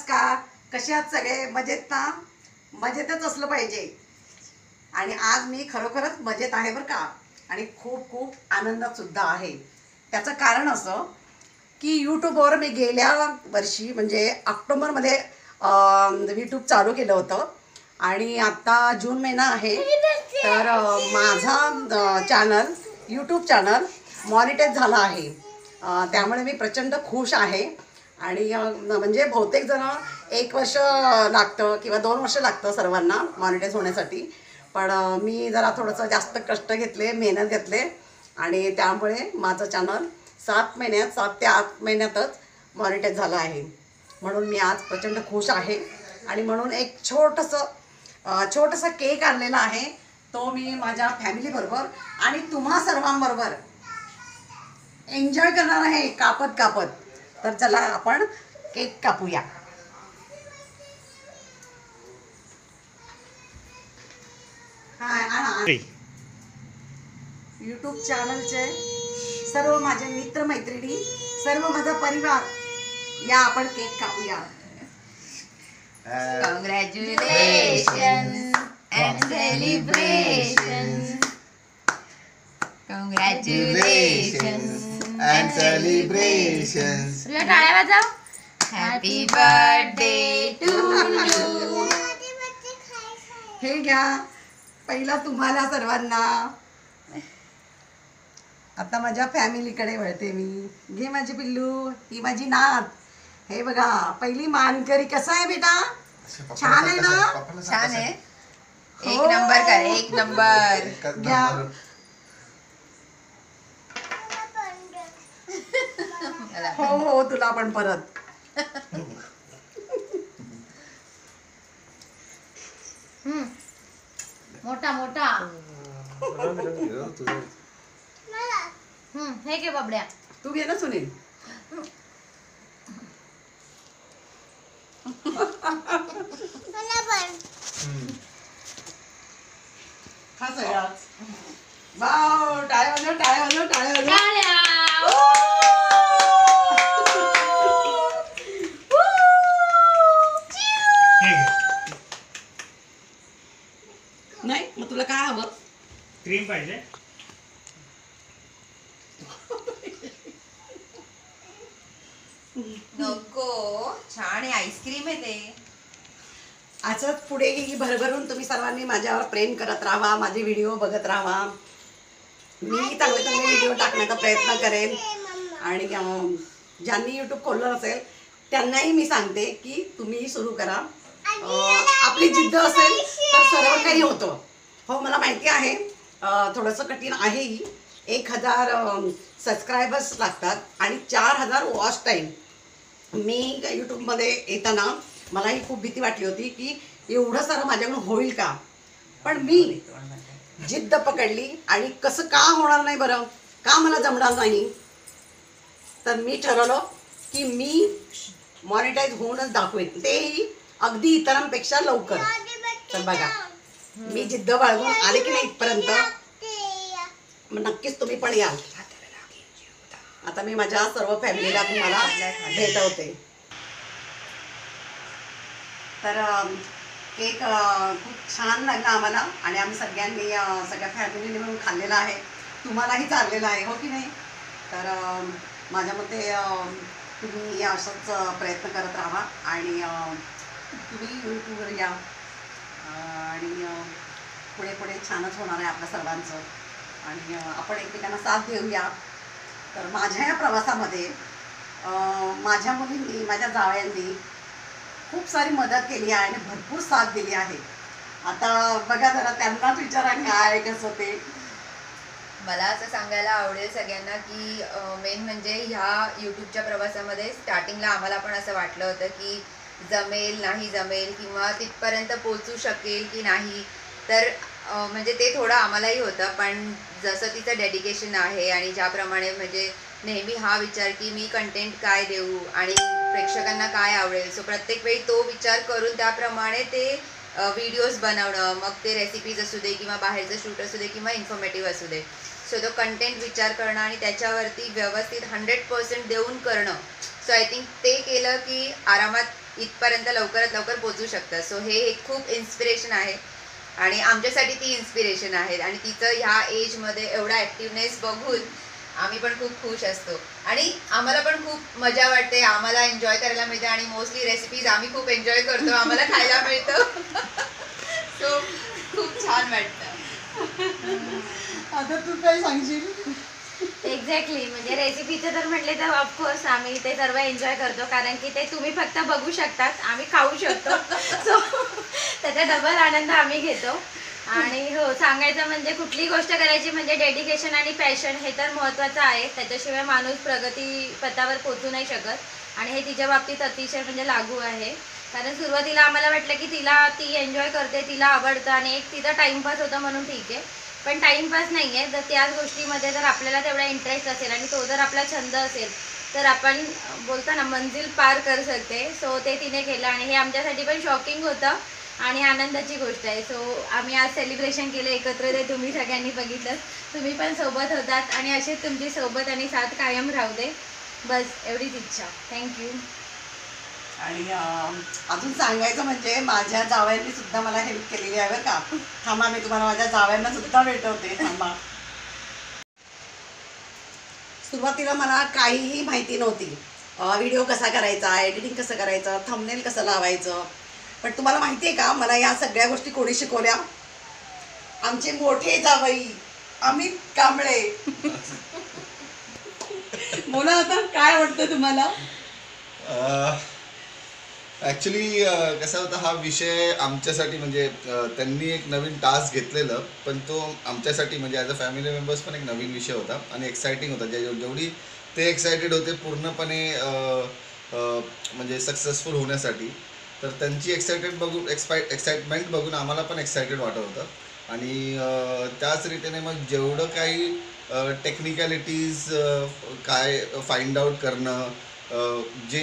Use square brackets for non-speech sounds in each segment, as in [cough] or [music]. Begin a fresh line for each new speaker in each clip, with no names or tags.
नमस्कार कसे आहात सगळे? मजेत ना? मजेतच असलं पाहिजे. आणि आज मी खरोखरच मजेत आहे बरं का? आणि खूप खूप आनंदात सुद्धा आहे. त्याचं कारण असं की यूट्यूबवर मी गेल्या वर्षी म्हणजे ऑक्टोबरमध्ये यूट्यूब चालू केलं होतं. आणि आता जून महिना आहे. तर माझा चॅनल यूट्यूब चॅनल मॉनिटाईज झाला आहे. त्यामुळे मी प्रचंड खुश आहे. आणि म्हणजे बहुतेक जण एक वर्ष लागतं किंवा दोन वर्ष लागतं सर्वांना मॉनिटाईज होण्यासाठी. पण मी जरा थोडंसं जास्त कष्ट घेतले मेहनत घेतले आणि त्यामुळे माझं चॅनल सात महिन्यात सात ते आठ महिन्यातच मॉनिटाईज झालं आहे. म्हणून मी आज प्रचंड खुश आहे आणि म्हणून एक छोटंसं छोटंसं केक आणलेला आहे. तो मी माझ्या फॅमिलीबरोबर आणि तुम्हा सर्वांबरोबर एन्जॉय करणार आहे. कापत कापत. तर चला आपण केक कापूया. यूट्यूब चॅनलचे सर्व माझे मित्र मैत्रिणी सर्व माझा परिवार या आपण केक कापूया.
Congratulations and celebration. Congratulations.
And celebrations.
तुला टाळ्या वाजव. हॅपी बर्थडे टू यू
हे घ्या. पहिला तुम्हाला सर्वांना. आता माझ्या फॅमिलीकडे वळते मी. घे माझी पिल्लू. ही माझी नात. हे बघा पहिली मानकरी कसा आहे बेटा? छान आहे ना?
छान आहे. एक
हो.
नंबर कर एक नंबर.
घ्या.
मला
हो हो तुला पण परत.
हम्म. मोठा मोठा. हम्म, हे घे बाबड्या.
तू घे ना सुनील. हा सगळ्यात वाव टाळ्या वाजव टाळ्या वाजव टाळ्या वाजव.
टाळ्या!
नाही मग तुला काय हवं
क्रीम पाहिजे.
नको. छान आहे आईस्क्रीम आहे ते.
असंच पुढे ही भरभरून तुम्ही सर्वांनी माझ्यावर प्रेम करत राहा माझे व्हिडिओ बघत राहा. मी चांगले चांगले व्हिडिओ टाकण्याचा प्रयत्न करेन. आणि ज्यांनी यूट्यूब खोललं असेल त्यांनाही मी सांगते की तुम्ही सुरू करा. आपली जिद्द असेल तर सर्व काही होतं. हो मला माहिती आहे. थोडंसं कठीण आहेही. एक हजार सबस्क्रायबर्स लागतात आणि चार हजार वॉच टाईम मी यूट्यूबमध्ये येताना मलाही खूप भीती वाटली होती की एवढं सारं माझ्याकडून होईल का? पण मी जिद्द पकडली आणि कसं का होणार नाही बरं? का मला जमणार नाही? तर मी ठरवलं की मी मॉनिटाईज होऊनच दाखवेन. तेही अगदी इतरांपेक्षा लवकर. तर बघा मी जिद्द बाळगून आले की नाही इथपर्यंत? मग नक्कीच तुम्ही पण याल. आता मी माझ्या सर्व फॅमिलीला तुम्हाला भेटवते. तर केक खूप छान लागला आम्हाला आणि आम्ही सगळ्यांनी सगळ्या फॅमिलीने मिळून खाल्लेला आहे. तुम्हालाही चाललेला आहे हो की नाही? तर माझ्या मते तुम्ही असंच प्रयत्न करत राहा आणि तुम्ही यूट्यूबवर या. आणि पुढे पुढे छानच होणार आहे आपल्या सर्वांचं. आणि आपण एकमेकांना साथ देऊया. तर माझ्या या प्रवासामध्ये माझ्या मुलींनी माझ्या जावयांनी खूप सारी मदत केली आहे आणि भरपूर साथ दिली आहे. आता बघा जरा त्यांनाच विचारा काय कसं ते.
मला असं सांगायला आवडेल सगळ्यांना की मेन म्हणजे ह्या यूट्यूबच्या प्रवासामध्ये स्टार्टिंगला आम्हाला पण असं वाटलं होतं की जमेल नाही जमेल किंवा तिथपर्यंत पोचू शकेल की नाही तर म्हणजे ते थोडं आम्हालाही होतं. पण जसं तिचं डेडिकेशन आहे आणि ज्याप्रमाणे म्हणजे नेहमी हा विचार की मी कंटेंट काय देऊ आणि प्रेक्षकांना काय आवडेल सो प्रत्येक वेळी तो विचार करून त्याप्रमाणे ते व्हिडिओज बनवणं मग ते रेसिपीज असू दे किंवा बाहेरचं शूट असू दे किंवा इन्फॉर्मेटिव्ह असू दे. सो तो कंटेंट विचार करणं आणि त्याच्यावरती व्यवस्थित हंड्रेड पर्सेंट देऊन करणं. सो आय थिंक ते केलं की आरामात इथपर्यंत लवकरात लवकर पोचू शकतात. सो हे एक खूप इन्स्पिरेशन आहे. आणि आमच्यासाठी ती इन्स्पिरेशन आहे आणि तिचं ह्या एजमध्ये एवढा ॲक्टिवनेस बघून आम्ही पण खूप खुश असतो. आणि आम्हाला पण खूप मजा वाटते. आम्हाला एन्जॉय करायला मिळते. आणि मोस्टली रेसिपीज आम्ही खूप एन्जॉय करतो. आम्हाला खायला मिळतं. [laughs] सो खूप छान वाटतं.
आता तू काय सांगशील?
एक्झॅक्टली म्हणजे रेसिपीचं तर म्हटले तर ऑफकोर्स आम्ही ते सर्व एन्जॉय करतो. कारण की ते तुम्ही फक्त बघू शकतात. आम्ही खाऊ शकतो. [laughs] सो त्याचा डबल आनंद आम्ही घेतो. आणि हो सांगायचं म्हणजे कुठली गोष्ट करायची म्हणजे डेडिकेशन आणि पॅशन हे तर महत्त्वाचं आहे. त्याच्याशिवाय माणूस प्रगती पथावर पोचू नाही शकत. आणि हे तिच्या बाबतीत अतिशय म्हणजे लागू आहे. कारण सुरुवातीला आम्हाला वाटलं की तिला ती एन्जॉय करते तिला आवडतं आणि एक तिचा टाइमपास होता म्हणून ठीक आहे. पण टाईमपास नाही आहे जर त्याच गोष्टीमध्ये जर आपल्याला तेवढा इंटरेस्ट असेल आणि तो जर आपला छंद असेल तर आपण बोलतो ना मंजिल पार करू शकते. सो ते तिने केलं आणि हे आमच्यासाठी पण शॉकिंग होतं आणि आनंदाची गोष्ट आहे. सो आम्ही आज सेलिब्रेशन केलं एकत्र ते तुम्ही सगळ्यांनी बघितलं. तुम्ही पण सोबत होतात आणि अशीच तुमची सोबत आणि साथ कायम राहू दे. बस एवढीच इच्छा. थँक्यू
आणि अजून सांगायचं म्हणजे माझ्या जावयांनी सुद्धा मला हेल्प केलेली आहे बरं का. थांबा मी तुम्हाला माझ्या जावयांना सुद्धा भेटवते. थांबा. सुरुवातीला मला काहीही माहिती नव्हती. व्हिडिओ कसा करायचा एडिटिंग कसं करायचं थंबनेल कसं लावायचं. पण तुम्हाला माहिती आहे का मला या सगळ्या गोष्टी कोणी शिकवल्या? आमचे मोठे जावई अमित कांबळे. [laughs] बोला आता काय वाटतं तुम्हाला?
ॲक्च्युली कसा होता हा विषय आमच्यासाठी म्हणजे त्यांनी एक नवीन टास्क घेतलेलं पण तो आमच्यासाठी म्हणजे ॲज अ फॅमिली मेंबर्स पण एक नवीन विषय होता आणि एक्सायटिंग होता. जे जेवढी ते एक्सायटेड होते पूर्णपणे म्हणजे सक्सेसफुल होण्यासाठी. तर त्यांची एक्सायटेड बघून एक्सपाय एक्साइटमेंट बघून आम्हाला पण एक्सायटेड वाटत होतं. आणि त्याच रीतीने मग जेवढं काही टेक्निकॅलिटीज काय फाइंड आउट करणं जे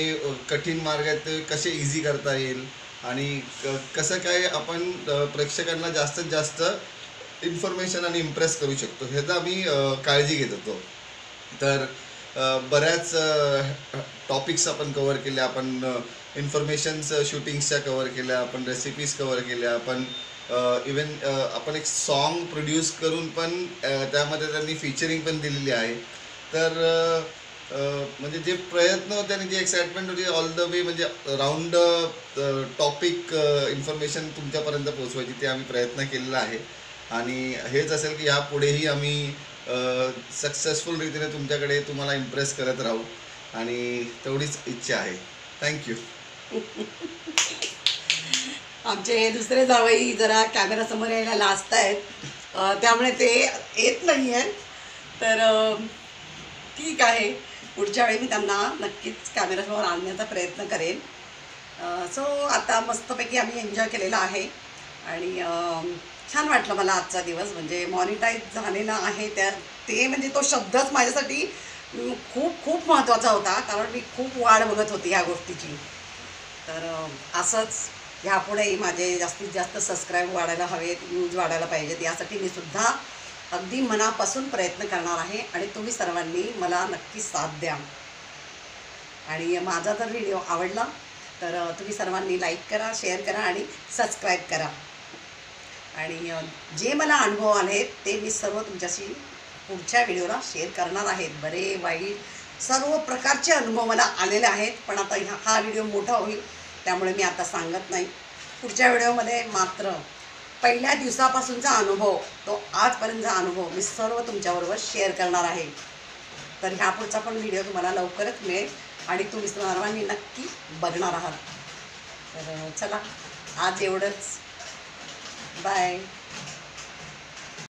कठीण मार्ग आहेत ते कसे इझी करता येईल? आणि क- कसं काय आपण प्रेक्षकांना जास्तीत जास्त इन्फॉर्मेशन आणि इम्प्रेस करू शकतो? ह्याचा आम्ही काळजी घेत होतो. तर बऱ्याच टॉपिक्स आपण कवर केल्या. आपण इन्फॉर्मेशन्स शूटिंग्सच्या कवर केल्या. आपण रेसिपीज कवर केल्या. आपण इवन आपण एक सॉन्ग प्रोड्यूस करून पण त्यामध्ये त्यांनी फीचरिंग पण दिलेली आहे. तर म्हणजे जे प्रयत्न होते आणि जी एक्साइटमेंट होती ऑल द वे म्हणजे राऊंड टॉपिक इन्फॉर्मेशन तुमच्यापर्यंत पोहोचवायची ते आम्ही प्रयत्न केलेला आहे. आणि हेच असेल की यापुढेही आम्ही सक्सेसफुल रीतीने तुमच्याकडे तुम्हाला इम्प्रेस करत राहू. आणि तेवढीच इच्छा आहे. थँक्यू [laughs]
आमचे हे दुसरे जावई जरा कॅमेरासमोर यायला लाजत आहेत. त्यामुळे ते येत नाही आहेत तर ठीक आहे. पुढच्या वेळी मी त्यांना नक्कीच कॅमेरासमोर आणण्याचा प्रयत्न करेन. सो आता मस्तपैकी आम्ही एन्जॉय केलेला आहे. आणि छान वाटलं मला आजचा दिवस. म्हणजे मॉनिटाईज झालेला आहे त्या ते म्हणजे तो शब्दच माझ्यासाठी खूप खूप महत्त्वाचा होता. कारण मी खूप वाढ बघत होती ह्या गोष्टीची. तर असंच ह्यापुढेही माझे जास्तीत जास्त सबस्क्राईब वाढायला हवेत व्ह्यूज वाढायला पाहिजेत. यासाठी मी सुद्धा अगदी मनापासून प्रयत्न करणार आहे आणि तुम्ही सर्वांनी मला नक्की साथ द्या. आणि माझा जर व्हिडिओ आवडला तर तुम्ही सर्वांनी लाईक करा शेअर करा आणि सबस्क्राईब करा. आणि जे मला अनुभव आले ते मी सर्व तुमच्याशी पुढच्या व्हिडिओला शेअर करणार आहेत बरे वाईट सर्व प्रकारचे अनुभव मला आलेले आहेत पण आता हा व्हिडिओ मोठा होईल त्यामुळे मी आता सांगत नाही. पुढच्या व्हिडिओमध्ये मात्र पहिल्या दिवसापासूनचा अनुभव तो आजपर्यंतचा अनुभव मी सर्व तुमच्याबरोबर शेअर करणार आहे. तर ह्या पुढचा पण व्हिडिओ तुम्हाला लवकरच मिळेल आणि तुम्ही सर्वांनी नक्की बघणार आहात. तर चला आज एवढंच. बाय